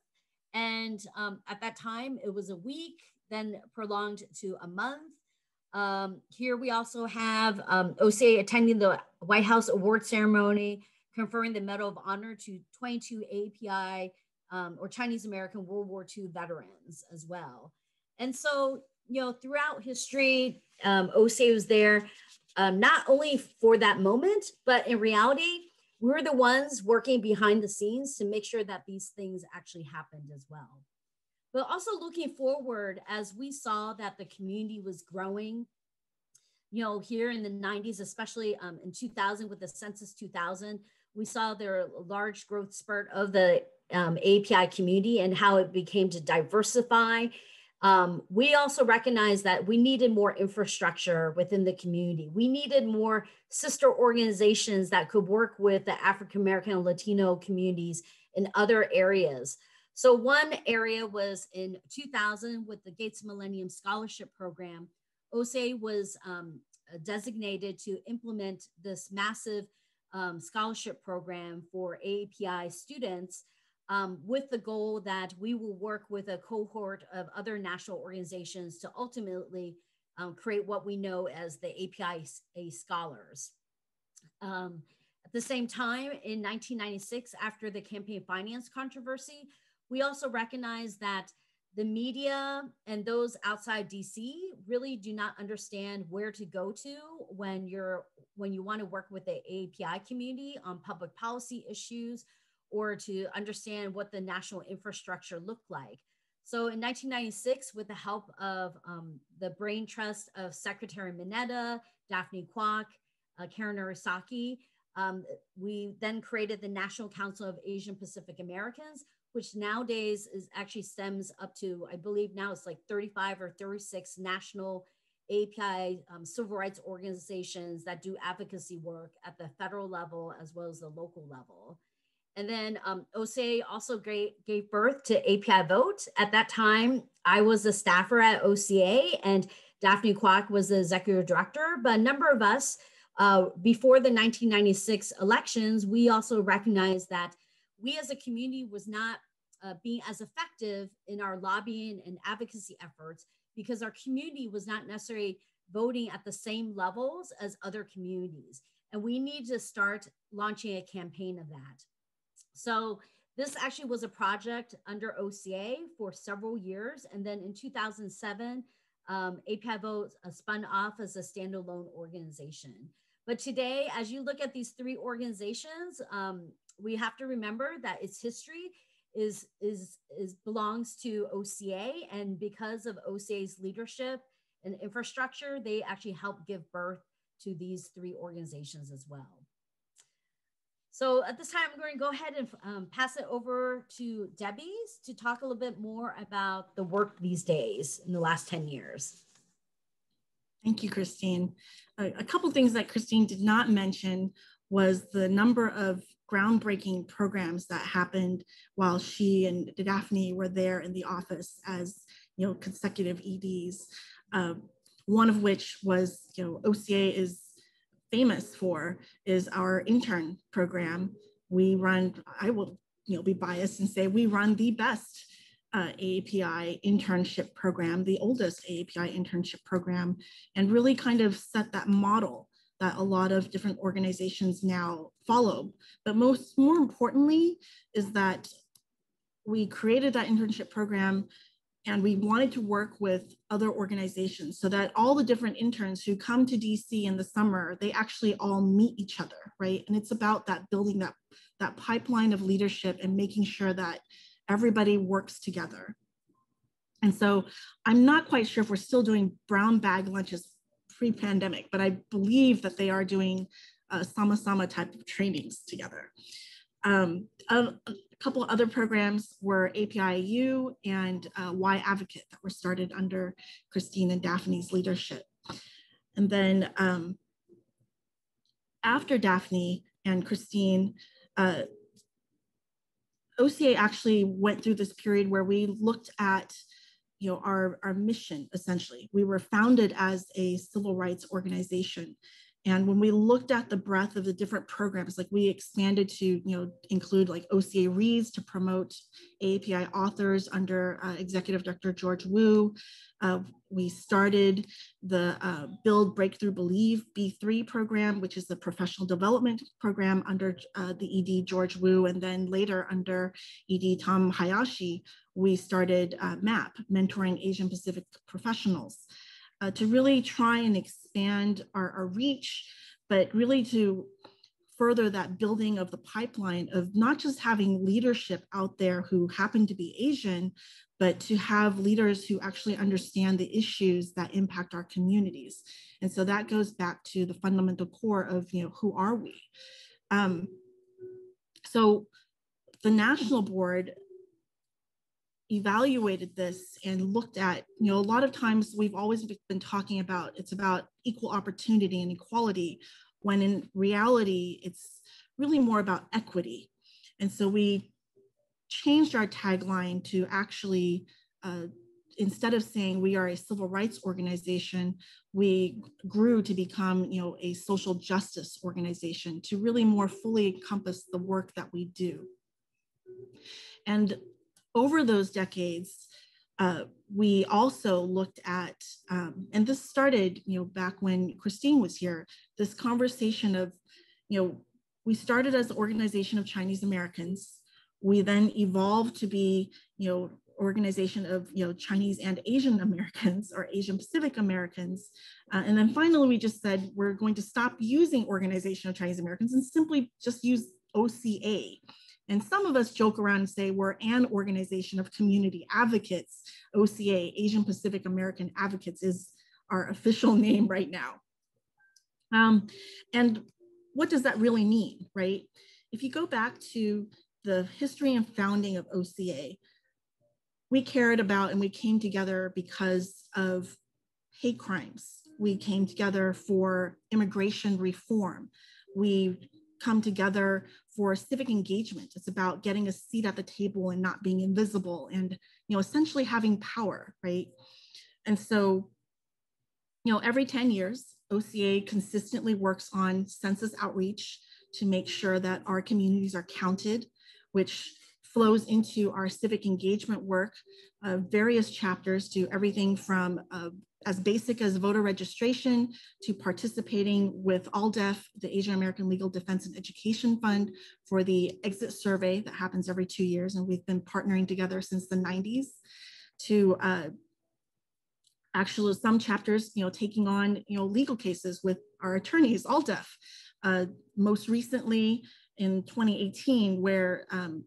And um, at that time, it was a week, then prolonged to a month. Um, here we also have um, OCA attending the White House award ceremony, conferring the Medal of Honor to 22 API um, or Chinese American World War II veterans as well. And so, you know, throughout history, um, OCA was there um, not only for that moment, but in reality, we're the ones working behind the scenes to make sure that these things actually happened as well. But also looking forward, as we saw that the community was growing, you know, here in the 90s, especially um, in 2000 with the Census 2000, we saw their large growth spurt of the um, API community and how it became to diversify um, we also recognized that we needed more infrastructure within the community. We needed more sister organizations that could work with the African American and Latino communities in other areas. So, one area was in 2000 with the Gates Millennium Scholarship Program. OCA was um, designated to implement this massive um, scholarship program for AAPI students um, with the goal that we will work with a cohort of other national organizations to ultimately um, create what we know as the API scholars. Um, At the same time, in 1996, after the campaign finance controversy, we also recognized that the media and those outside DC really do not understand where to go to when you're when you want to work with the API community on public policy issues or to understand what the national infrastructure looked like. So in 1996, with the help of um, the brain trust of Secretary Mineta, Daphne Kwok, uh, Karen Narasaki, um, we then created the National Council of Asian Pacific Americans, which nowadays is actually stems up to, I believe now it's like 35 or 36 national API um, civil rights organizations that do advocacy work at the federal level as well as the local level. And then um, OCA also gave, gave birth to APIA Vote. At that time, I was a staffer at OCA and Daphne Kwok was the executive director, but a number of us uh, before the 1996 elections, we also recognized that we as a community was not uh, being as effective in our lobbying and advocacy efforts because our community was not necessarily voting at the same levels as other communities. And we need to start launching a campaign of that. So this actually was a project under OCA for several years. And then in 2007, um, APIA Vote uh, spun off as a standalone organization. But today, as you look at these three organizations, um, we have to remember that its history is is is belongs to OCA, and because of OCA's leadership and infrastructure, they actually help give birth to these three organizations as well. So at this time, I'm going to go ahead and um, pass it over to Debbie's to talk a little bit more about the work these days in the last 10 years. Thank you, Christine. A, a couple things that Christine did not mention was the number of groundbreaking programs that happened while she and Daphne were there in the office as you know consecutive EDs. Uh, one of which was you know OCA is famous for is our intern program. We run. I will you know be biased and say we run the best uh, AAPI internship program, the oldest AAPI internship program, and really kind of set that model that a lot of different organizations now follow. But most more importantly is that we created that internship program and we wanted to work with other organizations so that all the different interns who come to DC in the summer, they actually all meet each other, right? And it's about that building that, that pipeline of leadership and making sure that everybody works together. And so I'm not quite sure if we're still doing brown bag lunches pre-pandemic, but I believe that they are doing uh, sama-sama type of trainings together. Um, a, couple other programs were APIU and uh, Y Advocate that were started under Christine and Daphne's leadership. And then um, after Daphne and Christine, uh, OCA actually went through this period where we looked at you know, our, our mission, essentially. We were founded as a civil rights organization. And when we looked at the breadth of the different programs, like we expanded to, you know, include like OCA Reads to promote AAPI authors under uh, Executive Director George Wu. Uh, we started the uh, Build Breakthrough Believe B3 program, which is the professional development program under uh, the ED George Wu, and then later under ED Tom Hayashi, we started uh, MAP, Mentoring Asian Pacific Professionals, uh, to really try and expand our, our reach, but really to further that building of the pipeline of not just having leadership out there who happen to be Asian, but to have leaders who actually understand the issues that impact our communities. And so that goes back to the fundamental core of, you know, who are we? Um, so the national board evaluated this and looked at, you know, a lot of times we've always been talking about it's about equal opportunity and equality, when in reality, it's really more about equity. And so we changed our tagline to actually, uh, instead of saying we are a civil rights organization, we grew to become, you know, a social justice organization to really more fully encompass the work that we do. And over those decades, uh, we also looked at, um, and this started, you know, back when Christine was here, this conversation of, you know, we started as an organization of Chinese Americans. We then evolved to be, you know, organization of you know Chinese and Asian *laughs* Americans or Asian Pacific Americans. Uh, and then finally, we just said we're going to stop using Organization of Chinese Americans and simply just use OCA. And some of us joke around and say we're an organization of community advocates. OCA, Asian Pacific American Advocates, is our *laughs* official name right now. Um, and what does that really mean, right? If you go back to the history and founding of OCA, we cared about and we came together because of hate crimes. We came together for immigration reform. We come together for civic engagement. It's about getting a seat at the table and not being invisible and, you know, essentially having power, right? And so, you know, every 10 years, OCA consistently works on census outreach to make sure that our communities are counted, which flows into our civic engagement work, uh, various chapters do everything from uh, as basic as voter registration to participating with AALDEF, the Asian American Legal Defense and Education Fund for the exit survey that happens every two years. And we've been partnering together since the 90s to uh, actually some chapters, you know, taking on, you know, legal cases with our attorneys, AALDEF. Uh, most recently in 2018, where um,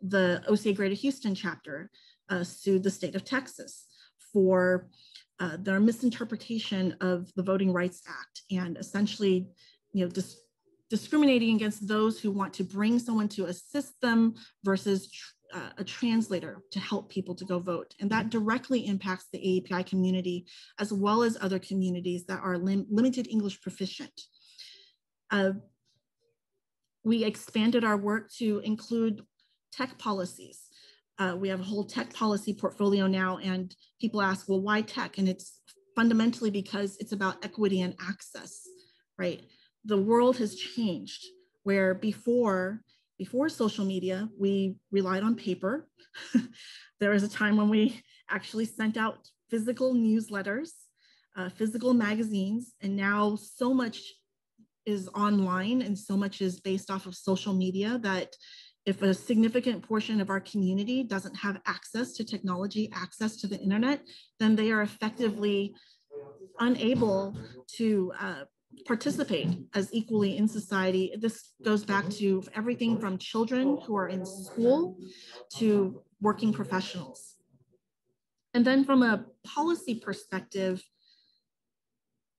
the OCA Greater Houston chapter uh, sued the state of Texas for uh, their misinterpretation of the Voting Rights Act and essentially, you know, dis discriminating against those who want to bring someone to assist them versus uh, a translator to help people to go vote. And that directly impacts the AAPI community as well as other communities that are lim limited English proficient. Uh, we expanded our work to include tech policies. Uh, we have a whole tech policy portfolio now, and people ask, well, why tech? And it's fundamentally because it's about equity and access, right? The world has changed where before, before social media, we relied on paper. *laughs* there was a time when we actually sent out physical newsletters, uh, physical magazines, and now so much is online and so much is based off of social media that if a significant portion of our community doesn't have access to technology, access to the internet, then they are effectively unable to uh, participate as equally in society. This goes back to everything from children who are in school to working professionals. And then from a policy perspective,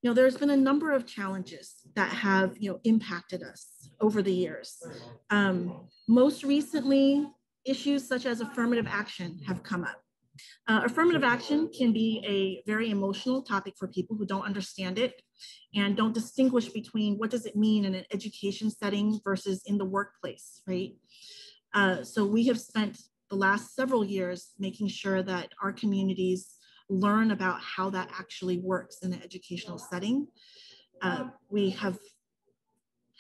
you know, there's been a number of challenges that have, you know, impacted us over the years. Um, most recently, issues such as affirmative action have come up. Uh, affirmative action can be a very emotional topic for people who don't understand it and don't distinguish between what does it mean in an education setting versus in the workplace, right? Uh, so we have spent the last several years making sure that our communities learn about how that actually works in an educational setting. Uh, we have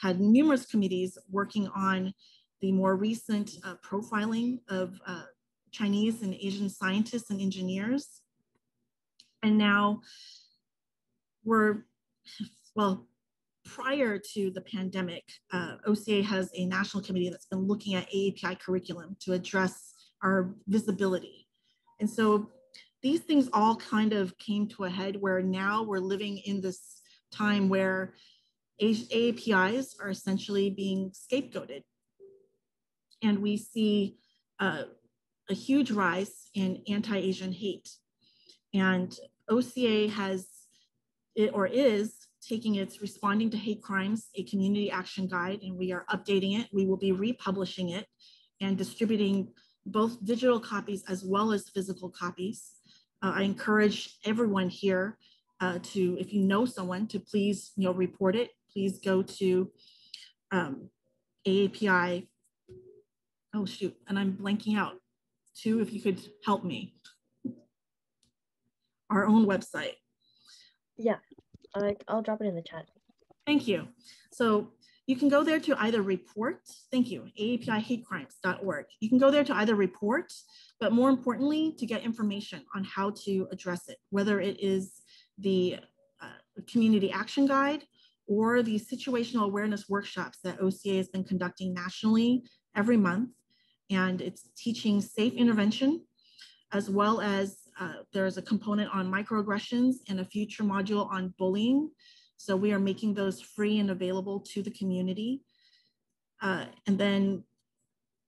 had numerous committees working on the more recent uh, profiling of uh, Chinese and Asian scientists and engineers. And now we're, well, prior to the pandemic, uh, OCA has a national committee that's been looking at AAPI curriculum to address our visibility. And so these things all kind of came to a head where now we're living in this time where AAPIs are essentially being scapegoated. And we see uh, a huge rise in anti-Asian hate. And OCA has, or is, taking its Responding to Hate Crimes, a community action guide, and we are updating it. We will be republishing it and distributing both digital copies as well as physical copies. Uh, I encourage everyone here uh, to, if you know someone, to please you know, report it. Please go to um, AAPI. Oh shoot, and I'm blanking out. Two, if you could help me. Our own website. Yeah, I, I'll drop it in the chat. Thank you. So you can go there to either report, thank you, aapihatecrimes.org. You can go there to either report, but more importantly, to get information on how to address it, whether it is the uh, community action guide or the situational awareness workshops that OCA has been conducting nationally every month. And it's teaching safe intervention, as well as uh, there's a component on microaggressions and a future module on bullying. So we are making those free and available to the community. Uh, and then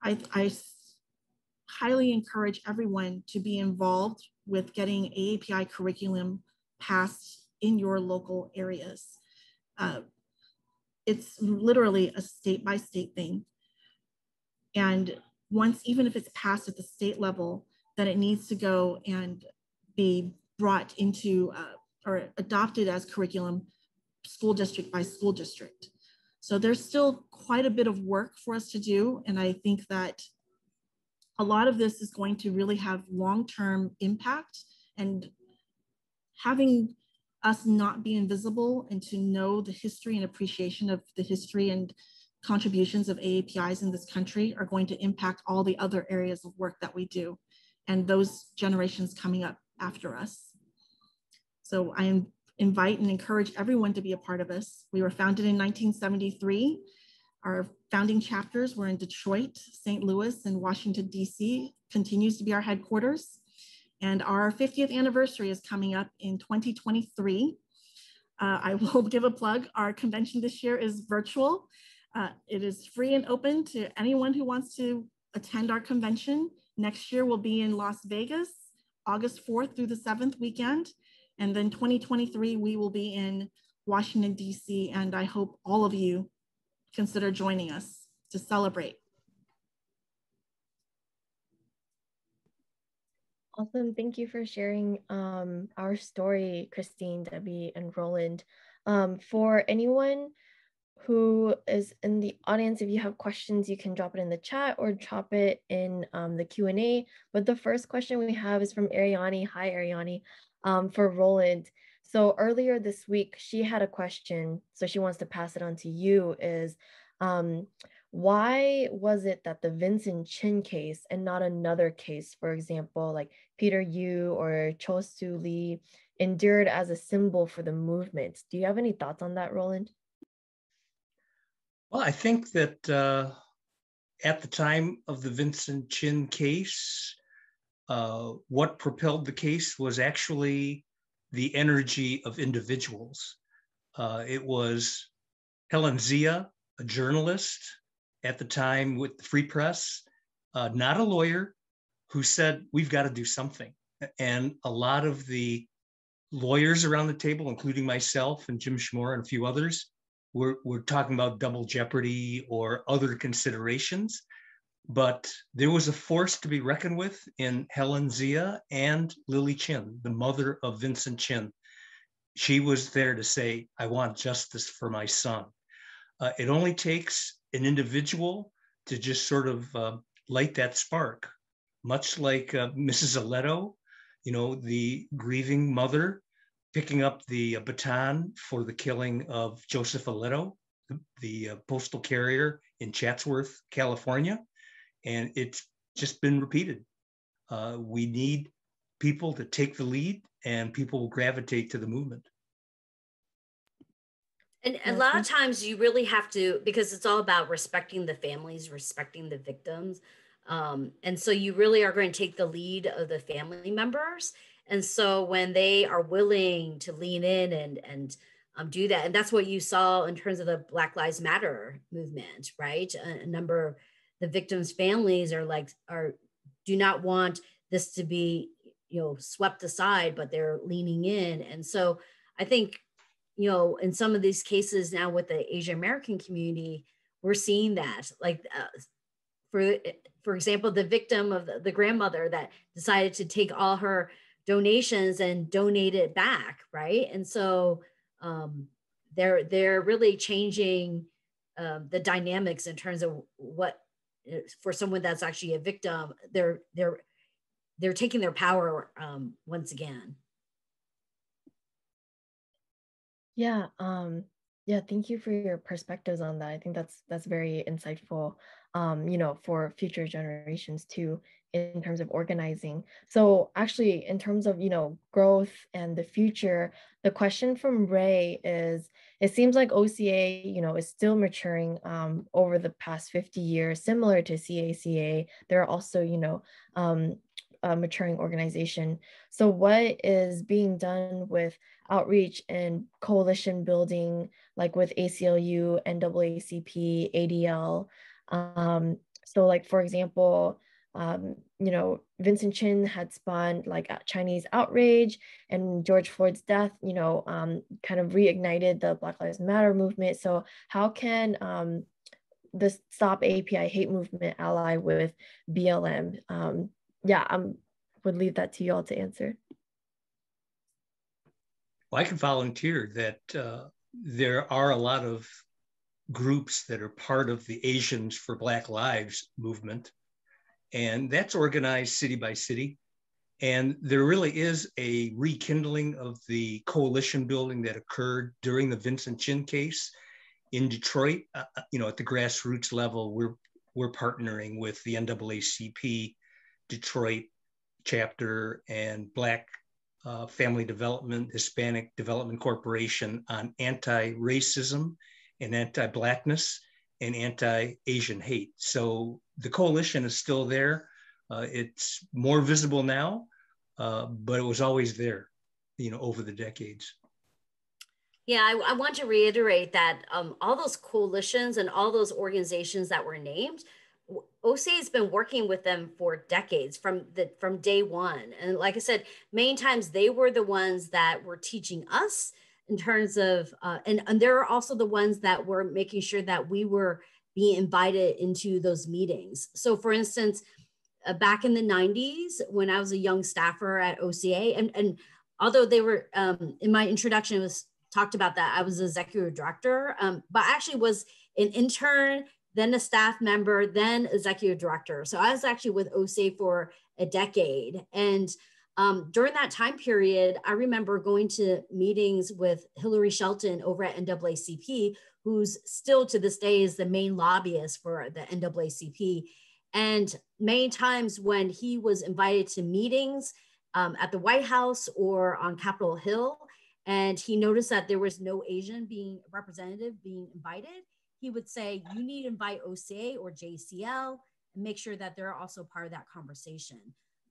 I, I highly encourage everyone to be involved with getting AAPI curriculum passed in your local areas. Uh, it's literally a state by state thing. And once, even if it's passed at the state level, then it needs to go and be brought into uh, or adopted as curriculum school district by school district. So there's still quite a bit of work for us to do. And I think that a lot of this is going to really have long-term impact and having us not be invisible and to know the history and appreciation of the history and contributions of AAPIs in this country are going to impact all the other areas of work that we do and those generations coming up after us. So I invite and encourage everyone to be a part of us. We were founded in 1973. Our founding chapters were in Detroit, St. Louis, and Washington, DC, continues to be our headquarters. And our 50th anniversary is coming up in 2023. Uh, I will *laughs* give a plug. Our convention this year is virtual. Uh, it is free and open to anyone who wants to attend our convention. Next year will be in Las Vegas, August 4th through the 7th weekend. And then 2023, we will be in Washington, DC. And I hope all of you consider joining us to celebrate. Awesome. Thank you for sharing um, our story, Christine, Debbie, and Roland. Um, for anyone who is in the audience, if you have questions, you can drop it in the chat or drop it in um, the Q&A. But the first question we have is from Ariani. Hi, Ariani, um, for Roland. So earlier this week, she had a question, so she wants to pass it on to you, is um, why was it that the Vincent Chin case and not another case, for example, like Peter Yew or Chol Soo Lee, endured as a symbol for the movement? Do you have any thoughts on that, Roland? Well, I think that uh, at the time of the Vincent Chin case, uh, what propelled the case was actually the energy of individuals. Uh, it was Helen Zia, a journalist at the time with the Free Press, uh, not a lawyer, who said, We've got to do something. And a lot of the lawyers around the table, including myself and Jim Shimoura and a few others, were, were talking about double jeopardy or other considerations. But there was a force to be reckoned with in Helen Zia and Lily Chin, the mother of Vincent Chin. She was there to say, I want justice for my son. Uh, it only takes an individual to just sort of uh, light that spark, much like uh, Mrs. Ileto, you know, the grieving mother picking up the uh, baton for the killing of Joseph Ileto, the, the uh, postal carrier in Chatsworth, California. And it's just been repeated. Uh, we need people to take the lead and people will gravitate to the movement. And a lot of times you really have to, because it's all about respecting the families, respecting the victims. Um, and so you really are going to take the lead of the family members. And so when they are willing to lean in and, and um, do that, and that's what you saw in terms of the Black Lives Matter movement, right? A, a number of the victims' families are like, are do not want this to be, you know, swept aside, but they're leaning in. And so I think you know, in some of these cases now with the Asian American community, we're seeing that. Like, uh, for for example, the victim of the, the grandmother that decided to take all her donations and donate it back, right? And so um, they're they're really changing um, the dynamics in terms of what for someone that's actually a victim, they're they're they're taking their power um, once again. Yeah, um, yeah, thank you for your perspectives on that. I think that's that's very insightful. um, you know, for future generations too in terms of organizing. So actually, in terms of you know growth and the future, the question from Ray is: It seems like OCA, you know, is still maturing um, over the past 50 years, similar to CACA. There are also, you know, um, a maturing organization. So what is being done with outreach and coalition building, like with ACLU, NAACP, ADL? Um, so like, for example, um, you know, Vincent Chin had spawned like Chinese outrage and George Floyd's death, you know, um, kind of reignited the Black Lives Matter movement. So how can um, the Stop API Hate Movement ally with BLM? Um, yeah, I would leave that to you all to answer. Well, I can volunteer that uh, there are a lot of groups that are part of the Asians for Black Lives movement and that's organized city by city. And there really is a rekindling of the coalition building that occurred during the Vincent Chin case in Detroit. Uh, uh you know, at the grassroots level, we're we're partnering with the NAACP Detroit chapter and Black uh, Family Development, Hispanic Development Corporation on anti-racism and anti-blackness and anti-Asian hate. So the coalition is still there. Uh, it's more visible now, uh, but it was always there, you know, over the decades. Yeah, I, I want to reiterate that um, all those coalitions and all those organizations that were named, OCA has been working with them for decades from the from day one. And like I said, many times they were the ones that were teaching us in terms of, uh, and, and there are also the ones that were making sure that we were being invited into those meetings. So, for instance, uh, back in the 90s, when I was a young staffer at OCA, and, and although they were um, in my introduction, it was talked about that I was executive director, um, but I actually was an intern, then a staff member, then executive director. So I was actually with OCA for a decade. And um, during that time period, I remember going to meetings with Hillary Shelton over at NAACP, who's still to this day is the main lobbyist for the NAACP. And many times when he was invited to meetings um, at the White House or on Capitol Hill, and he noticed that there was no Asian being representative being invited, he would say, you need to invite OCA or JACL and make sure that they're also part of that conversation.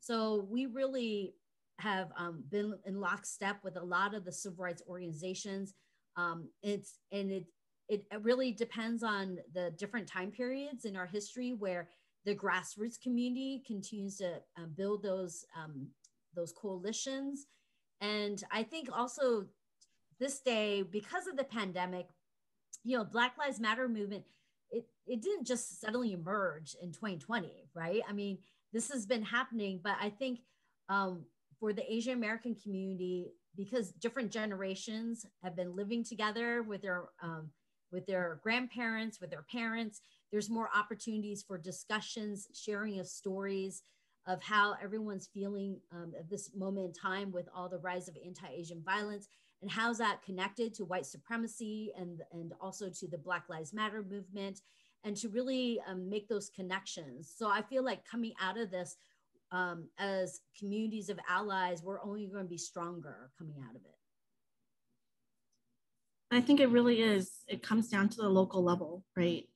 So we really have um, been in lockstep with a lot of the civil rights organizations. Um, it's and it it really depends on the different time periods in our history where the grassroots community continues to uh, build those um, those coalitions. And I think also this day, because of the pandemic, you know, Black Lives Matter movement, it, it didn't just suddenly emerge in 2020, right? I mean, this has been happening, but I think um, for the Asian American community, because different generations have been living together with their um, with their grandparents, with their parents, there's more opportunities for discussions, sharing of stories of how everyone's feeling um, at this moment in time with all the rise of anti-Asian violence and how's that connected to white supremacy and, and also to the Black Lives Matter movement and to really um, make those connections. So I feel like coming out of this um, as communities of allies, we're only going to be stronger coming out of it. I think it really is, it comes down to the local level, right?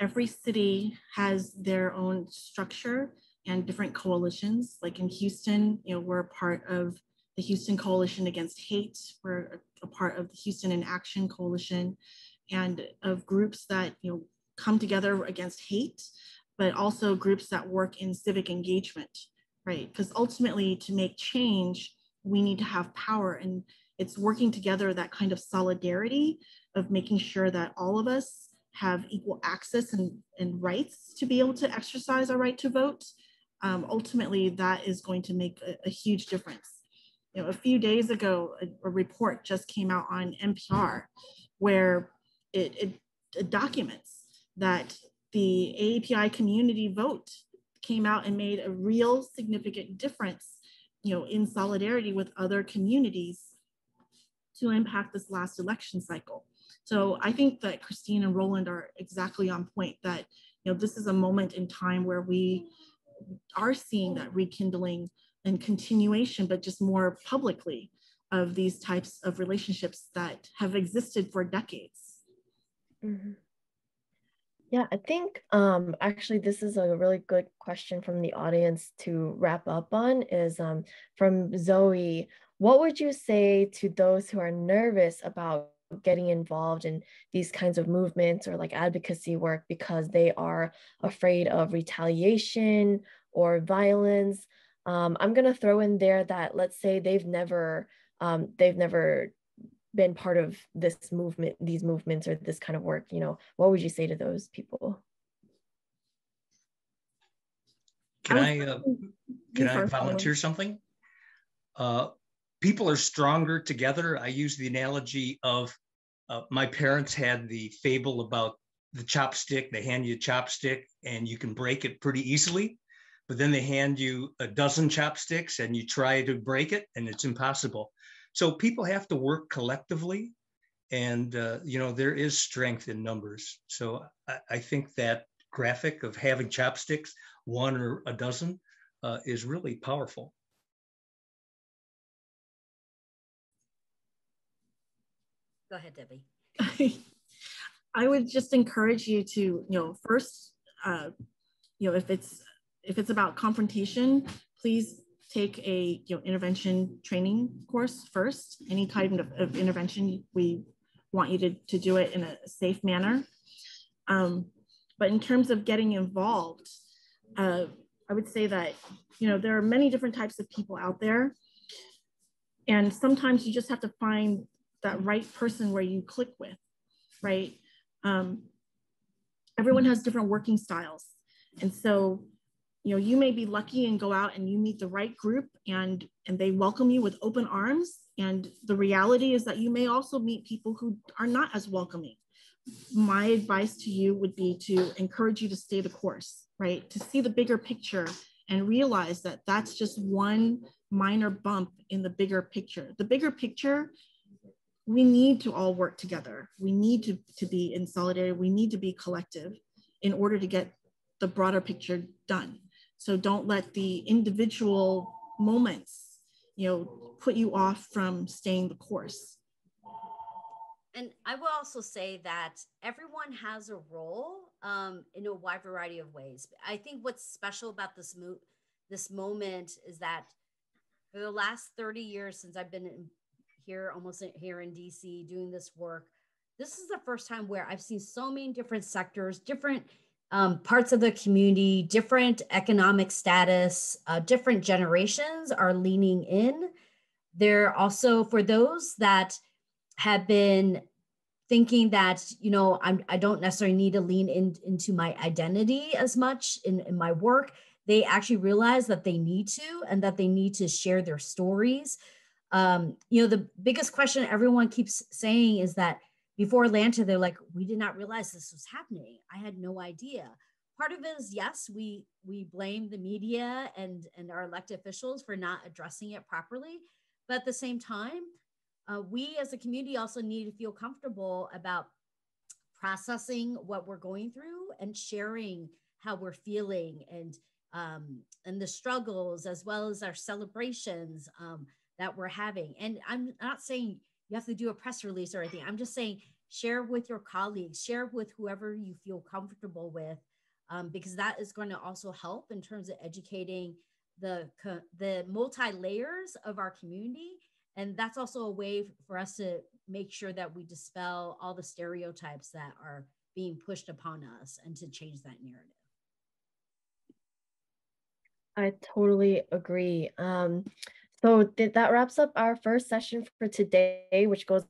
Every city has their own structure and different coalitions. Like in Houston, you know, we're part of the Houston Coalition Against Hate. We're a part of the Houston in Action Coalition and of groups that, you know, come together against hate, but also groups that work in civic engagement, right? Because ultimately, to make change, we need to have power, and it's working together that kind of solidarity of making sure that all of us have equal access and, and rights to be able to exercise our right to vote. Um, ultimately, that is going to make a, a, huge difference. You know, a few days ago, a, a report just came out on NPR where it, it, it documents that the AAPI community vote came out and made a real significant difference, you know, in solidarity with other communities to impact this last election cycle. So I think that Christine and Roland are exactly on point that, you know, this is a moment in time where we are seeing that rekindling and continuation, but just more publicly of these types of relationships that have existed for decades. Mm-hmm. Yeah, I think um, actually this is a really good question from the audience to wrap up on is um, from Zoe. What would you say to those who are nervous about getting involved in these kinds of movements or like advocacy work because they are afraid of retaliation or violence? Um, I'm gonna throw in there that let's say they've never um, they've never been part of this movement, these movements, or this kind of work, you know, what would you say to those people? Can I, uh, can I volunteer something? Uh, people are stronger together. I use the analogy of uh, my parents had the fable about the chopstick. They hand you a chopstick and you can break it pretty easily, but then they hand you a dozen chopsticks and you try to break it and it's impossible. So people have to work collectively, and uh, you know there is strength in numbers. So I, I, think that graphic of having chopsticks, one or a dozen, uh, is really powerful. Go ahead, Debbie. *laughs* I would just encourage you to, you know, first, uh, you know, if it's if it's about confrontation, please take a you know, intervention training course first. Any kind of, of intervention, we want you to, to do it in a safe manner. Um, but in terms of getting involved, uh, I would say that you know there are many different types of people out there, and sometimes you just have to find that right person where you click with, right? Um, everyone has different working styles, and so you know you may be lucky and go out and you meet the right group and and they welcome you with open arms. And the reality is that you may also meet people who are not as welcoming. My advice to you would be to encourage you to stay the course right? To see the bigger picture and realize that that's just one minor bump in the bigger picture. The bigger picture we need to all work together. We need to, to be in solidarity we need to be collective in order to get the broader picture done so don't let the individual moments, you know, put you off from staying the course. And I will also say that everyone has a role um, in a wide variety of ways. I think what's special about this mo- this moment is that for the last 30 years since I've been here, almost here in DC, doing this work, this is the first time where I've seen so many different sectors, different um, parts of the community, different economic status, uh, different generations are leaning in. There also, for those that have been thinking that, you know, I'm, I don't necessarily need to lean in, into my identity as much in, in my work, they actually realize that they need to and that they need to share their stories. Um, you know, the biggest question everyone keeps saying is that before Atlanta, they're like, we did not realize this was happening. I had no idea. Part of it is yes, we we blame the media and and our elected officials for not addressing it properly, but at the same time, uh, we as a community also need to feel comfortable about processing what we're going through and sharing how we're feeling and um, and the struggles as well as our celebrations um, that we're having. And I'm not saying you have to do a press release or anything. I'm just saying share with your colleagues, share with whoever you feel comfortable with, um, because that is going to also help in terms of educating the the multi layers of our community, and that's also a way for us to make sure that we dispel all the stereotypes that are being pushed upon us and to change that narrative. I totally agree. Um, so th- that wraps up our first session for today, which goes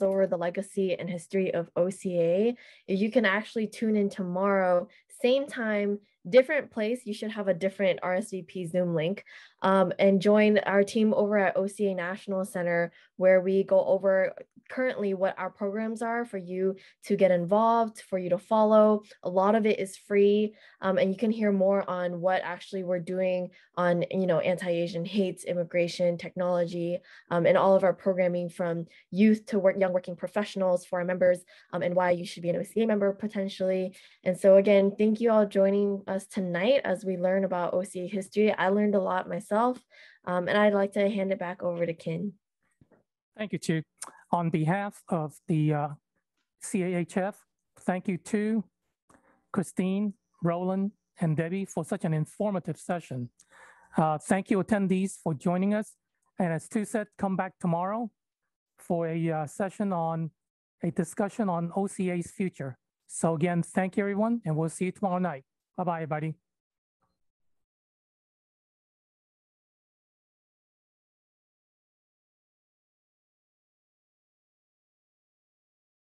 over the legacy and history of OCA. You can actually tune in tomorrow, same time, different place. You should have a different RSVP Zoom link um, and join our team over at OCA National Center, where we go over currently what our programs are for you to get involved, for you to follow. A lot of it is free, um, and you can hear more on what actually we're doing on, you know, anti-Asian hate, immigration, technology, um, and all of our programming from youth to work, young working professionals for our members, um, and why you should be an OCA member potentially. And so again, thank you all joining us tonight as we learn about OCA history. I learned a lot myself, um, and I'd like to hand it back over to Kin. Thank you, Thu. On behalf of the uh, CAHF, thank you to Christine, Roland, and Debbie for such an informative session. Uh, Thank you attendees for joining us. And as Thu said, come back tomorrow for a uh, session on a discussion on OCA's future. So again, thank you, everyone, and we'll see you tomorrow night. Bye-bye, everybody.